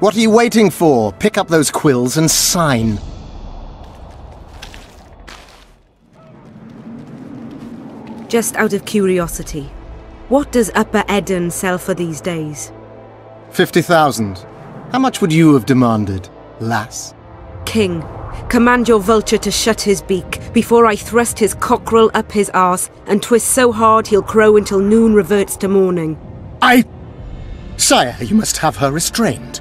What are you waiting for? Pick up those quills and sign. Just out of curiosity, what does Upper Aedirn sell for these days? 50,000. How much would you have demanded, lass? King, command your vulture to shut his beak before I thrust his cockerel up his arse and twist so hard he'll crow until noon reverts to morning. I... Sire, you must have her restrained.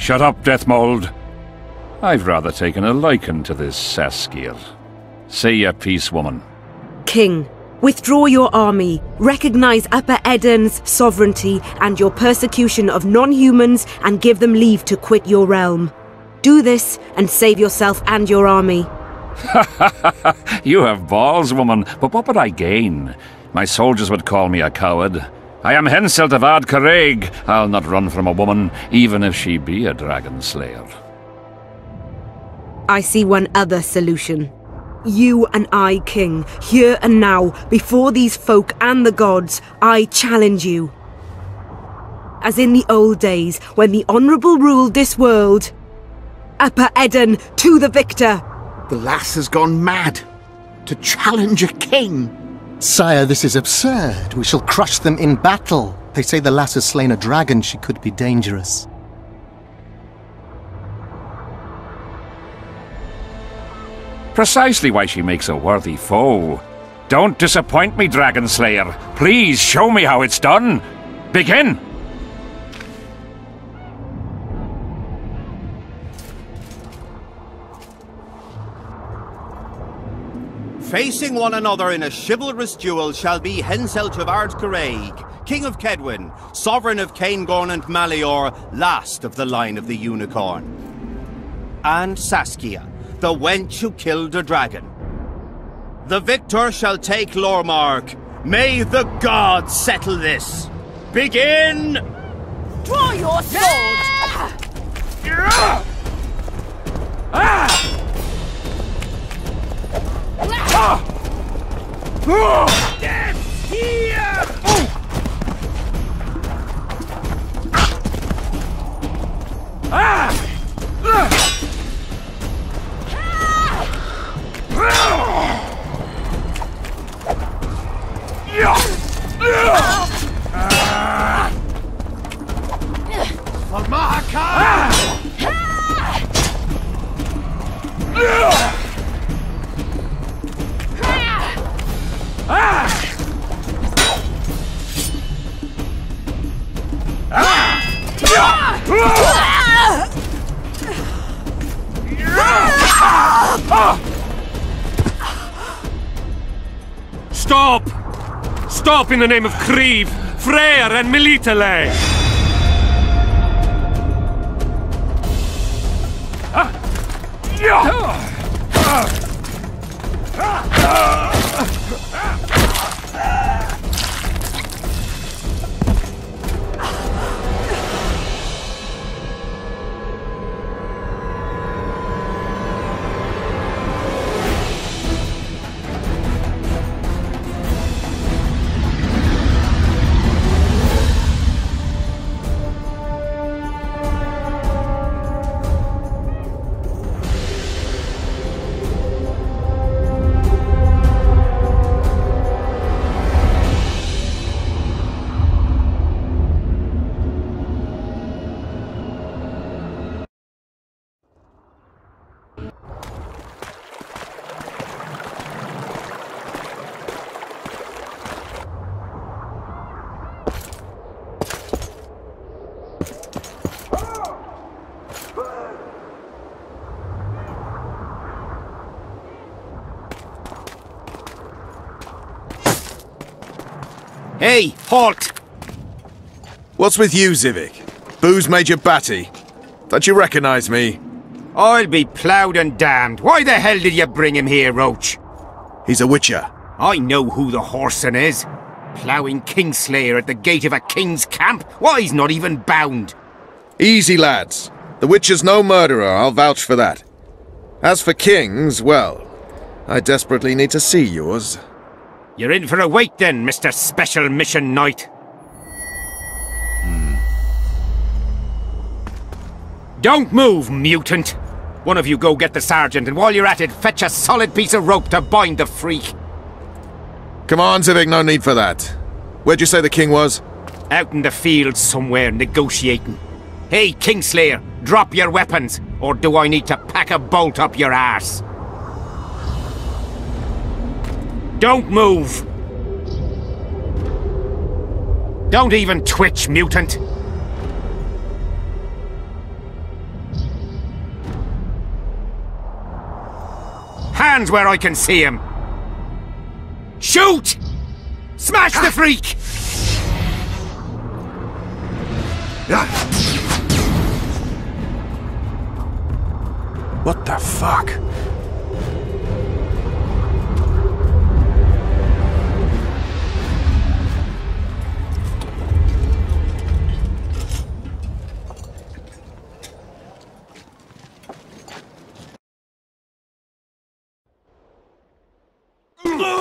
Shut up, Dethmold. I've rather taken a liking to this Saskia. Say your piece, woman. King, withdraw your army, recognize Upper Aedirn's sovereignty and your persecution of non-humans and give them leave to quit your realm. Do this and save yourself and your army. you have balls, woman, but what would I gain? My soldiers would call me a coward. I am Henselt of Ard Carraigh. I'll not run from a woman, even if she be a dragon slayer. I see one other solution. You and I, King, here and now, before these folk and the gods, I challenge you. As in the old days, when the Honourable ruled this world. Upper Aedirn, to the victor! The lass has gone mad. To challenge a king. Sire, this is absurd. We shall crush them in battle. They say the lass has slain a dragon. She could be dangerous. Precisely why she makes a worthy foe. Don't disappoint me, Dragon Slayer. Please show me how it's done. Begin! Facing one another in a chivalrous duel shall be Henselt of Ard Carraigh, King of Kaedwen, Sovereign of Caingorn and Malleore, last of the line of the Unicorn. And Saskia, the wench who killed a dragon. The victor shall take Lormark. May the gods settle this. Begin! Draw your sword! Ah! Ah! Stop! Stop in the name of Kreve, Freyr and Melitele! Ah! Hey, halt! What's with you, Zivik? Booze Major Batty? Don't you recognize me? I'll be ploughed and damned. Why the hell did you bring him here, Roche? He's a witcher. I know who the whoreson is. Ploughing Kingslayer at the gate of a king's camp? Why, he's not even bound. Easy, lads. The witcher's no murderer, I'll vouch for that. As for kings, well, I desperately need to see yours. You're in for a wait then, Mr. Special Mission Knight. Don't move, mutant! One of you go get the sergeant, and while you're at it, fetch a solid piece of rope to bind the freak. Come on, Zivik, no need for that. Where'd you say the king was? Out in the field somewhere, negotiating. Hey, Kingslayer, drop your weapons, or do I need to pack a bolt up your ass? Don't move! Don't even twitch, mutant! Hands where I can see him! Shoot! Smash the freak! What the fuck? Oh!